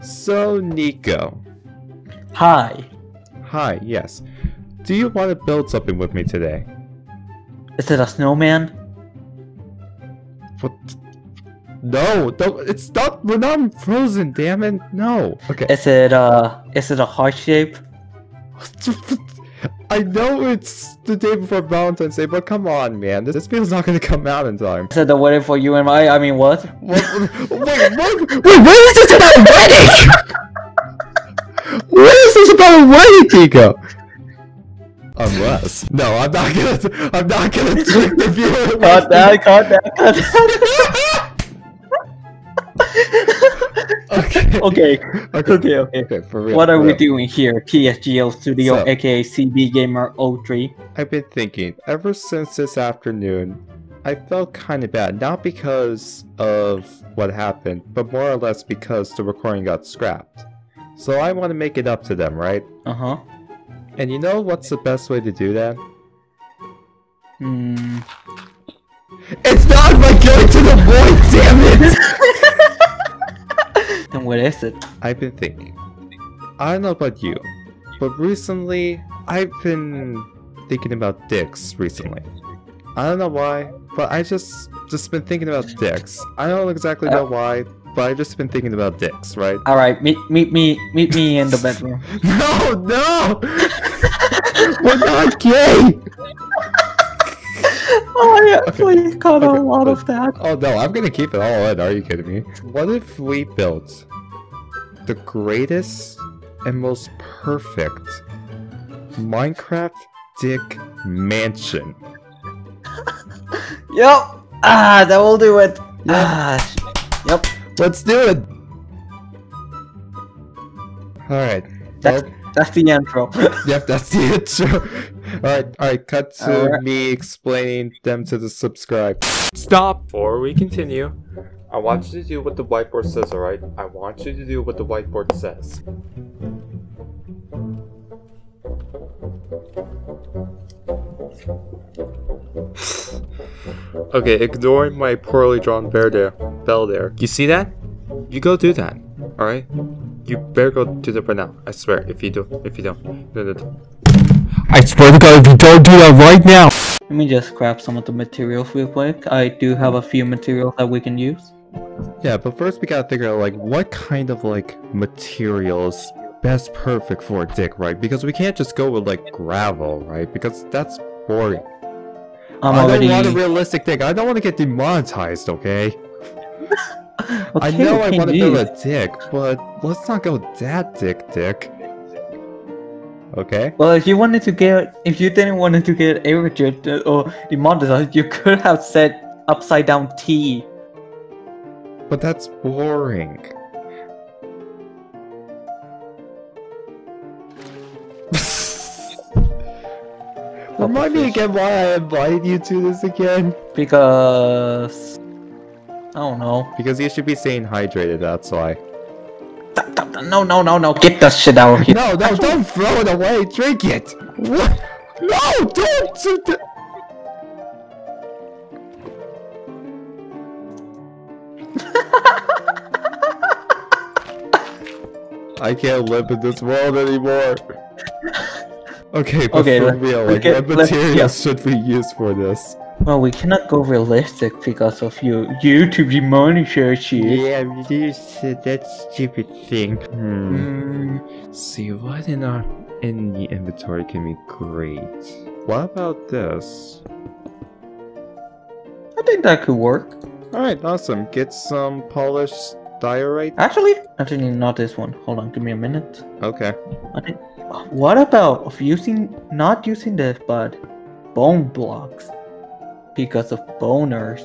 So, Nico. Hi. Hi, yes. Do you want to build something with me today? Is it a snowman? What? No, don't, it's not, we're not frozen, damn it. No. Okay. Is it uh is it a heart shape? I know it's the day before Valentine's Day, but come on, man. This, this video's not gonna come out in time. It the wedding for you and I? I mean what? What, wait, what? Wait, what is this about wedding? what is this about wedding, Nico? Unless, no, I'm not gonna. I'm not gonna trick the viewer. Cut that, cut that, cut that. Okay. okay, Okay. okay, okay. Okay. For real. What are for we doing here? TSGL Studio, So- aka CB Gamer 03. I've been thinking ever since this afternoon. I felt kind of bad, not because of what happened, but more or less because the recording got scrapped. So I want to make it up to them, right? Uh huh. And you know what's the best way to do that? Hmm. It's not by going to the void, damn it! Then what is it? I've been thinking. I don't know about you, but recently I've been thinking about dicks recently. I don't know why, but I just just been thinking about dicks. I don't exactly know uh, why, but I've just been thinking about dicks, right? All right, meet meet me meet me in the bedroom. No, no! We're not gay! Oh yeah, Okay, please cut okay, a lot of that. Oh no, I'm gonna keep it all in, are you kidding me? What if we built the greatest and most perfect Minecraft dick mansion? Yep. Ah, that will do it. Ah, sh- yep. Let's do it! Alright. That's Well, that's the intro. yep, that's the intro. Alright, alright, cut to Alright. me explaining them to the subscribe. Stop! Before we continue, I want you to do what the whiteboard says, alright? I want you to do what the whiteboard says. Okay, ignore my poorly drawn bear there, bell there. You see that? You go do that, alright? You better go do that right now. I swear, if you do, if you don't. No, no, no. I swear to God, if you don't do that right now! Let me just grab some of the materials real quick. I do have a few materials that we can use. Yeah, but first we gotta figure out, like, what kind of, like, materials best perfect for a dick, right? Because we can't just go with, like, gravel, right? Because that's boring. I'm I already. don't want a realistic dick. I don't want to get demonetized, okay? okay I know I want to do build a dick, but let's not go that dick dick. Okay? Well, if you wanted to get, if you didn't want to get irritated uh, or demonetized, you could have said upside down T. But that's boring. Remind me again why I invited you to this again. Because I don't know. Because you should be staying hydrated, that's why. No, no, no, no! Get that shit out of here. No, no, don't throw it away, drink it! What? No, don't! do that. I can't live in this world anymore. Okay, but Okay, for let- real, like, can- what materials yeah. should we use for this? Well, we cannot go realistic because of you. YouTube demonetized shit. Yeah, this that stupid thing. Hmm. Mm, See what in our in the inventory can be great. What about this? I think that could work. Alright, awesome. Get some polished diorite. Actually, actually, not this one. Hold on, give me a minute. Okay. I think. What about of using not using this, but bone blocks because of boners?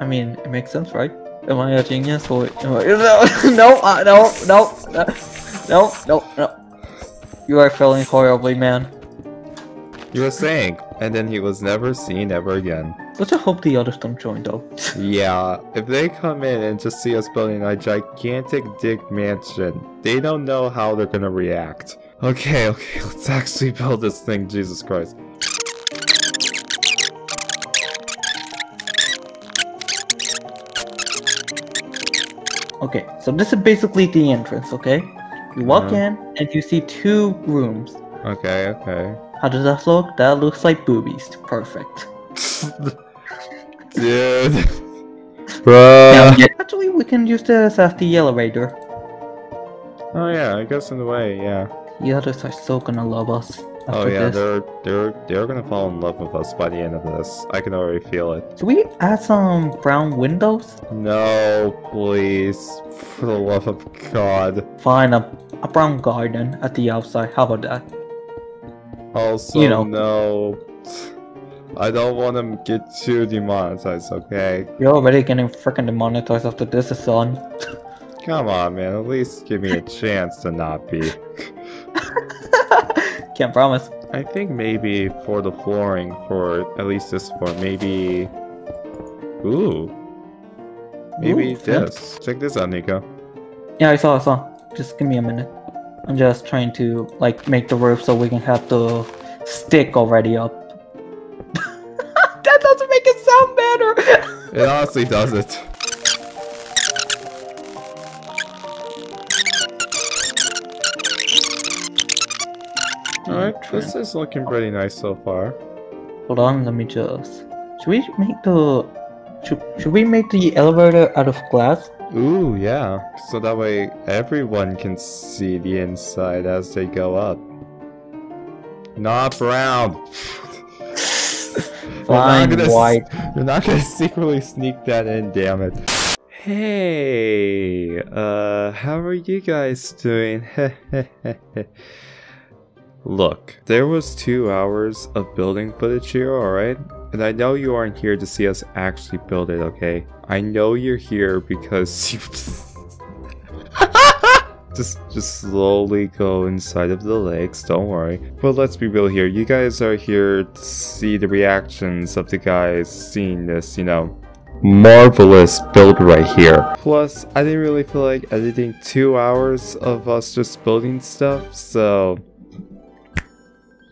I mean, it makes sense, right? Am I a genius or am I- no? No, uh, no, no, uh, no, no, no. You are failing horribly, man. You were saying, and then he was never seen ever again. Let's just hope the others don't join, though. Yeah, if they come in and just see us building a gigantic dick mansion, they don't know how they're gonna react. Okay, okay, let's actually build this thing, Jesus Christ. Okay, so this is basically the entrance, okay? You walk Uh-huh. in and you see two rooms. Okay, okay. How does that look? That looks like boobies. Perfect. Dude. Bruh. yeah, Actually, we can use this as the elevator. Oh yeah, I guess in a way, yeah. The others are so gonna love us. Oh yeah, this. they're they're they're gonna fall in love with us by the end of this. I can already feel it. Should we add some brown windows? No, please, for the love of God. Fine, a, a brown garden at the outside. How about that? Also, You know. no. I don't want to get too demonetized, okay? You're already getting freaking demonetized after this is on. Come on, man. At least give me a chance to not be. Can't promise. I think maybe for the flooring, for at least this floor, maybe. Ooh. Maybe Ooh, this. Check this out, Nico. Yeah, I saw, I saw. Just give me a minute. I'm just trying to like make the roof so we can have the stick already up. that doesn't make it sound better. It honestly doesn't. This is looking pretty nice so far. Hold on, let me just. Should we make the? Should should we make the elevator out of glass? Ooh, yeah. So that way everyone can see the inside as they go up. Not brown. Fine, s- white. You're not gonna secretly sneak that in, damn it. Hey, uh, how are you guys doing? Look, there was two hours of building footage here, alright? And I know you aren't here to see us actually build it, okay? I know you're here because you... just, just slowly go inside of the legs, don't worry. But let's be real here, you guys are here to see the reactions of the guys seeing this, you know, marvelous build right here. Plus, I didn't really feel like editing two hours of us just building stuff, so...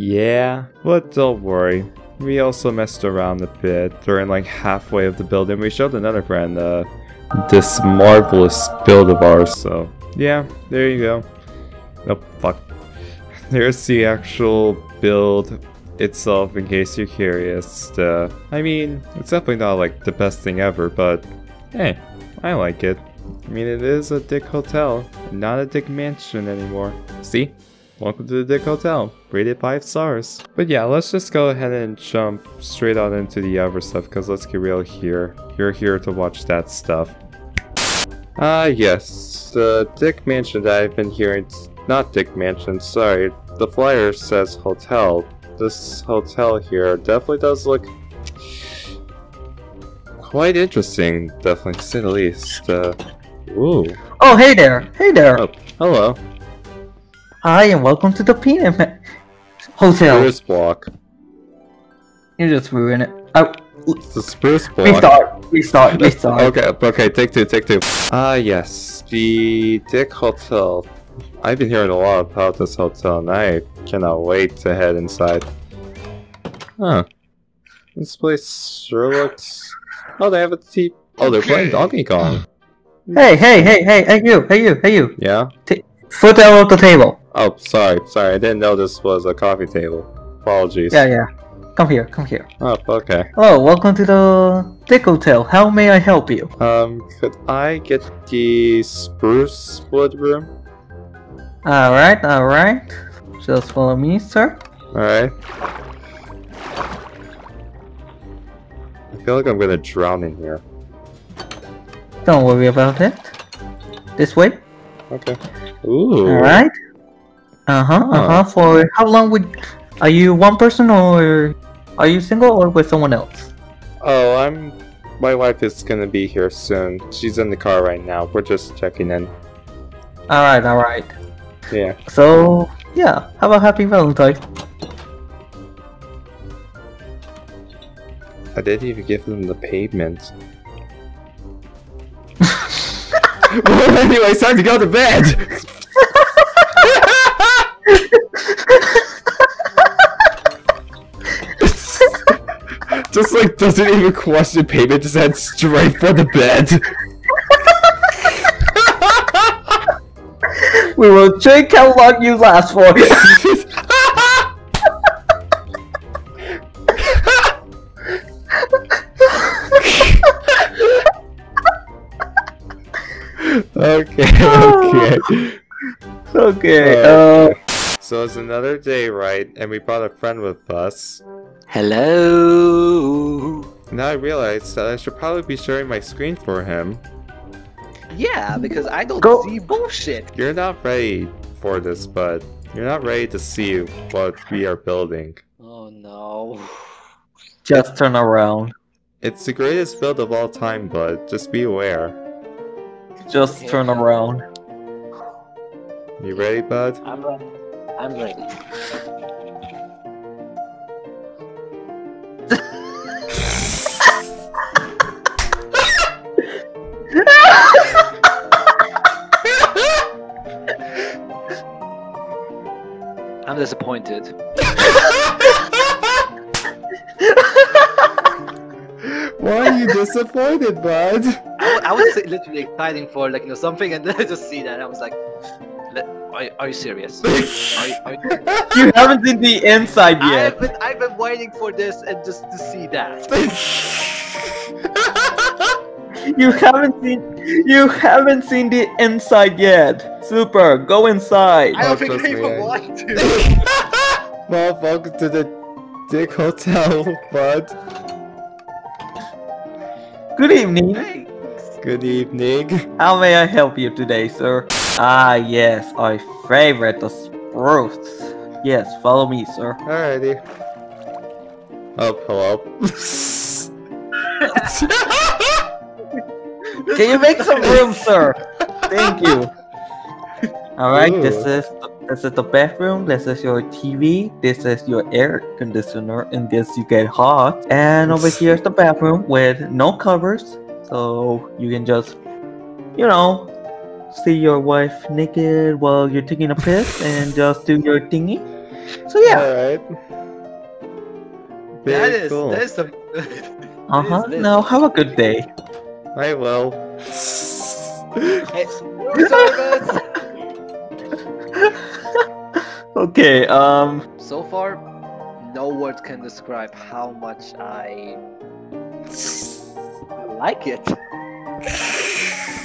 Yeah, but don't worry. We also messed around a bit during like halfway of the build and we showed another friend uh, this marvelous build of ours, so yeah, there you go. Oh, fuck. There's the actual build itself in case you're curious. Uh, I mean, it's definitely not like the best thing ever, but hey, I like it. I mean, it is a dick hotel, not a dick mansion anymore. See? Welcome to the Dick Hotel, rated 5 stars. But yeah, let's just go ahead and jump straight on into the other stuff, because let's get real here. You're here to watch that stuff. Ah, yes, the Dick Mansion that I've been hearing, not Dick Mansion, sorry, the flyer says hotel. This hotel here definitely does look quite interesting, definitely to say the least. Uh, ooh, Oh, hey there, hey there. Oh. hello, Hi and welcome to the Peanut Ma- Hotel. Spruce Block. You just ruined it. Oh, It's the Spruce Block. restart, restart, restart. Okay, okay, take two, take two. Ah, yes, the Dick Hotel. I've been hearing a lot about this hotel, and I cannot wait to head inside. Huh. This place sure looks. Oh, they have a T. Oh, they're playing Donkey Kong. Hey, hey, hey, hey, hey you, hey you, hey you. Yeah? Foot down off the table. Oh, sorry, sorry, I didn't know this was a coffee table. Apologies. Yeah, yeah. Come here, come here. Oh, okay. Hello, welcome to the Dick Hotel. How may I help you? Um, could I get the spruce wood room? Alright, alright. Just follow me, sir. Alright. I feel like I'm gonna drown in here. Don't worry about it. This way. Okay. Ooh. Alright. Uh huh, uh huh. For how long would. Are you one person or. Are you single or with someone else? Oh, I'm. My wife is gonna be here soon. She's in the car right now. We're just checking in. Alright, alright. Yeah. So, yeah. How about Happy Valentine. I didn't even give them the pavement. well, anyway, it's time to go to bed! just like doesn't even question payment, just head straight for the bed. We will check how long you last for. okay, okay. okay. Uh, Uh, So it's another day, right? And we brought a friend with us. Hello. Now I realize that I should probably be sharing my screen for him. Yeah, because I don't Go- see bullshit. You're not ready for this, but you're not ready to see what we are building. Oh no. just turn around. It's the greatest build of all time, but just be aware. Just turn around. You ready, bud? I'm ready. I'm ready. Disappointed. Why are you disappointed, bud? I, I was literally exciting for like you know something, and then I just see that and I was like, "Are, are you serious? Are you, are you, You haven't seen the inside yet. I've been I've been waiting for this and just to see that. You haven't seen. You haven't seen the inside yet. Super. Go inside. I don't think trust I even want to. well, welcome to the Dick Hotel, bud. Good evening. Thanks. Good evening. How may I help you today, sir? Ah, yes, our favorite, the spruce. Yes, follow me, sir. Alrighty. Oh, hello. Can you make some room, sir? Thank you. All right, this is this is the bathroom. This is your TV. This is your air conditioner. In this, you get hot. And over here is the bathroom with no covers, so you can just, you know, see your wife naked while you're taking a piss and just do your thingy. So yeah. Alright. That Very is cool. that is some. Uh huh. Now have a good day. I will. Hey, sorry, guys. okay. Um. So far, no words can describe how much I like it.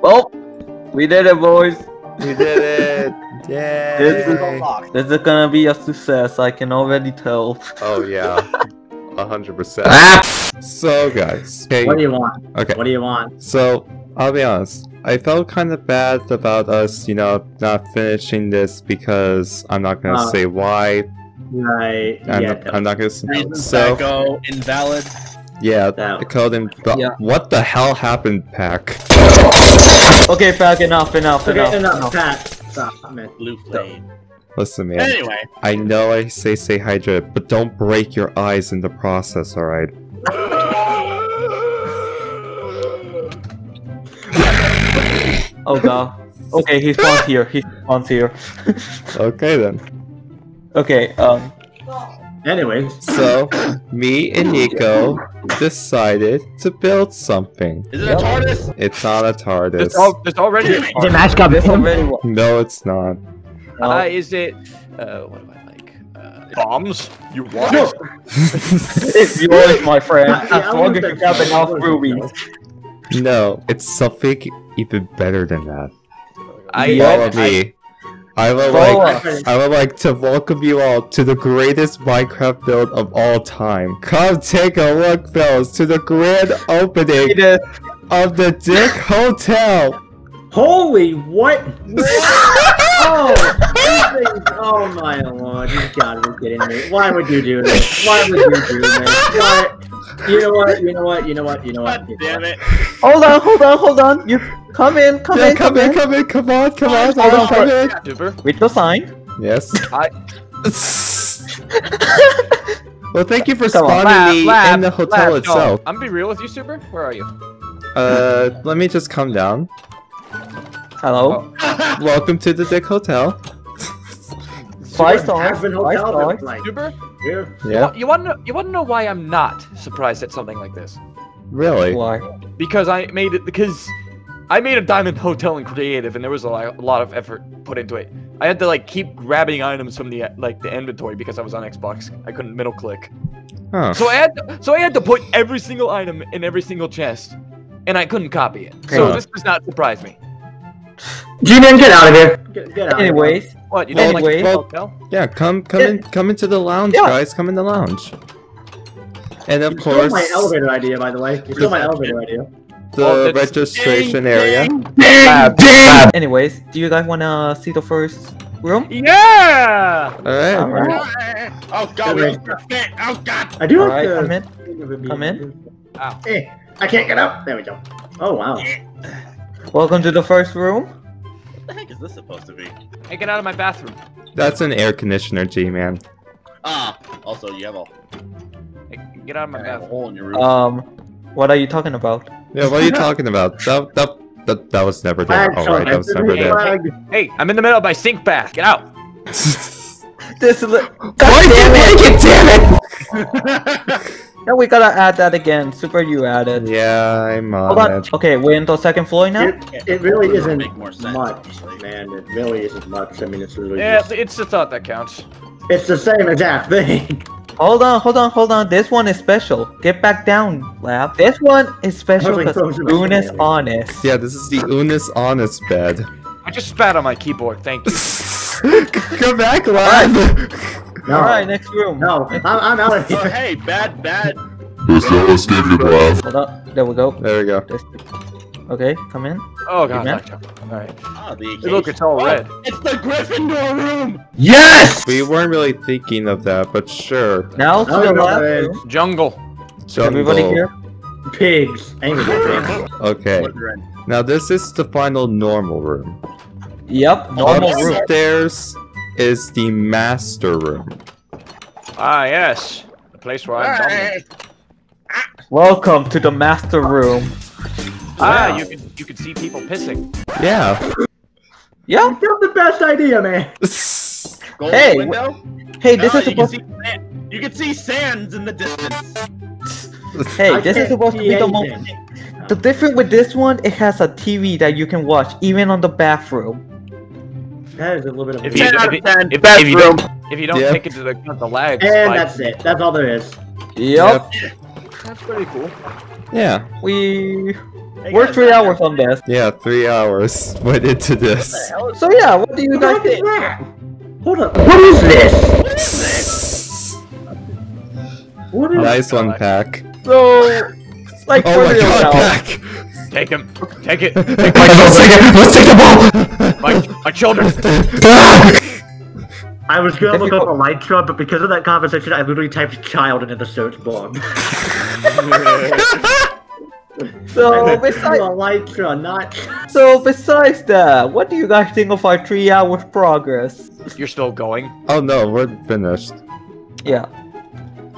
Well, we did it, boys. We did it! Yay! This is unlocked. This is gonna be a success. I can already tell. Oh yeah, a hundred percent. So guys, okay, What do you want? okay. What do you want? So I'll be honest. I felt kind of bad about us, you know, not finishing this because I'm not gonna Uh, say why. Right. I'm, yeah. I'm not gonna. Say, Reasons so Go invalid. yeah, No. I called him. Yeah. What the hell happened, Pack? Okay, Pack, enough, enough, Okay, enough. enough. enough. Pat. Stop, man. Blue flame. Listen, man. Anyway, I know I say stay hydrated, but don't break your eyes in the process, alright? Oh god. Okay, he spawns here. He spawns here. Okay then. Okay, um, Anyway. So, me and Nico decided to build something. is it Yep. a TARDIS? It's not a TARDIS. It's, al- it's already a Is it TARDIS. match already wa- No, it's not. Uh, is it? Uh, what am I like? Uh, bombs? You want? No. It's yours, my friend. As long as you have enough rubies. No, it's something even better than that. I, Follow me. I would Follow like us. I would like to welcome you all to the greatest Minecraft build of all time. Come take a look, fellas, to the grand opening of the Dick Hotel. Holy what? oh, things- oh my lord! You gotta be kidding me! Why would you do this? Why would you do this? What? You know what? You know what? You know what? You know what? God damn it! Hold on, hold on, hold on. You come in, come yeah, in, come in, come in, come on, come on, Hold on, come in. Super. With the sign. Yes. I- well, thank you for Come on. spawning me Lab, in the hotel lab, itself. no. I'm gonna be real with you, Super. Where are you? Uh, let me just come down. Hello. Welcome to the Dick Hotel. Five Super stars. Five Hotel, stars. Super. here. Yeah, You want to know? You want to know why I'm not surprised at something like this? really. Why? Because I made it. Because I made a diamond hotel in creative, and there was a lot, a lot of effort put into it. I had to like keep grabbing items from the like the inventory because I was on Xbox. I couldn't middle click. Huh. So I had to, so I had to put every single item in every single chest, and I couldn't copy it. So Huh. this does not surprise me. G-Man, get out of here. Get, get out. Anyways, What you don't like anyway- the hotel? Yeah, come come in come into the lounge, Yeah. guys. Come in the lounge. And of You stole course, my elevator idea, by the way. You stole my elevator idea. the Well, that's- registration area. anyways, do you guys wanna see the first room? Yeah. All right. Alright. Oh god, we don't fit. Oh god. I do Alright, have come in. Come in. Ow. Eh, I can't get up. There we go. Oh wow. Welcome to the first room. What the heck is this supposed to be? Hey, get out of my bathroom. That's an air conditioner, G-man. Ah, also you have a, Hey, get out of my you bathroom. hole in your roof. Um, what are you talking about? Yeah, what are you talking about? That that that, that was never there. All right, that was sorry, never there. flag. Hey, I'm in the middle of my sink bath. Get out. This is. God Why damn it! did you damn it? Now we gotta add that again. Super, you added. Yeah, I'm Hold on on. it. Okay, we're into second floor now. It, it really Would isn't make more sense, much, honestly. man. It really isn't much. I mean, it's literally Yeah, just, it's the thought that counts. it's the same exact thing. Hold on, hold on, hold on. This one is special. Get back down, lab. This one is special because frozen my Boone is family. honest. Yeah, this is the Unis Honest bed. I just spat on my keyboard. Thank you. Come back, lab. No, All right, next room. no, I'm, I'm out of Oh here. hey, bad, bad. Hold up. There we go. There we go. This- Okay, come in. Oh god. man. All right. Ah, the Hey, look, it's all Oh, red. It's the Gryffindor room. Yes. We weren't really thinking of that, but sure. Now to Oh, the left man. room. Jungle. Everybody here? Pigs. Ain't it pigs? Okay. Now this is the final normal room. Yep, normal room. Upstairs is the master room. Ah, yes. The place where I'm. Hey, Welcome to the master room. Ah, Wow. you can you can see people pissing. Yeah. Yep. That's the best idea, man. gold Hey, window. Hey, this Ah, is you can supposed. see sand- You can see sands in the distance. Hey, I this is supposed to see be the moment. The difference with this one, it has a TV that you can watch even on the bathroom. That is a little bit of. If you, Ten if, out of ten. if, Best if you don't if you don't Yeah. take into account the lag and spike, that's it. That's all there is. Yep. that's pretty cool. Yeah. We Hey, we're guys, three hours on this. Yeah, three hours went into this. So yeah, what do you guys What is think? that? Hold up. What is this? What is Nice one, Pack. So, like Oh for my god, now. Pack! Take him. Take it. Let's take it! Let's take the ball! My, my children. I was gonna look up Elytra, but because of that conversation, I literally typed child into the search bar. So besides, Elytra, not. so besides that, what do you guys think of our three hours progress? You're still going. oh no, we're finished. Yeah.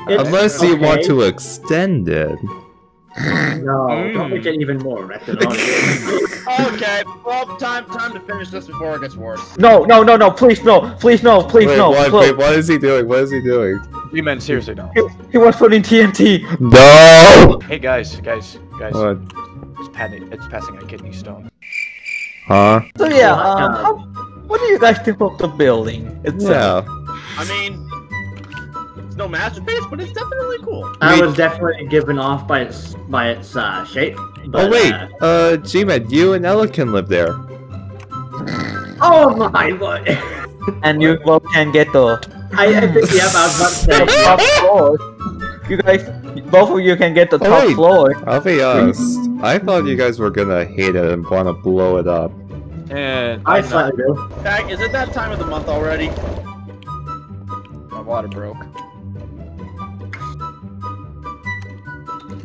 It's- Unless you want to extend it. No, Mm. don't make it even more wretched. Okay, well, time time to finish this before it gets worse. No, no, no, no! Please no! Please no! Please wait, no! what, Close. wait, what is he doing? What is he doing? You men seriously don't. He, he was putting TNT. No! Hey guys, guys, guys. What? It's, passing, it's passing a kidney stone. Huh? So yeah, What, um, how, what do you guys think of the building? It's Yeah. I mean, it's no masterpiece, but it's definitely cool. I was definitely given off by its by its uh, shape. But, Oh wait, uh, uh, G-Man, you and Ella can live there. oh my lord! and you both can get the, I, I think yeah, I was about the to say. top floor. You guys, both of you can get the Oh, top wait. floor. I'll be honest. I thought you guys were gonna hate it and want to blow it up. And I I'm not- slightly do, is it that time of the month already? my water broke.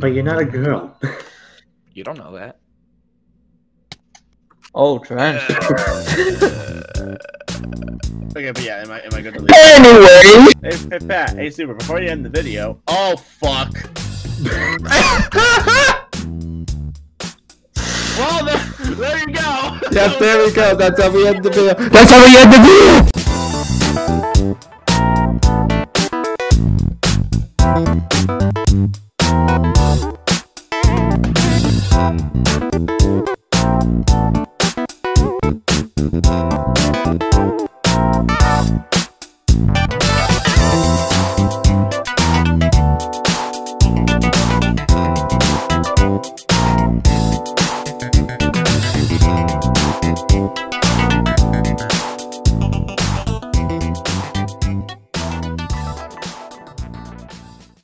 But you're not a girl. You don't know that. Oh, trans. Uh, okay, but yeah, am I am I good to leave? anyway. Hey, hey Pat, hey Super, before you end the video. Oh fuck. well, there, there you go. Yes, there we go. That's how we end the video. That's how we end the video.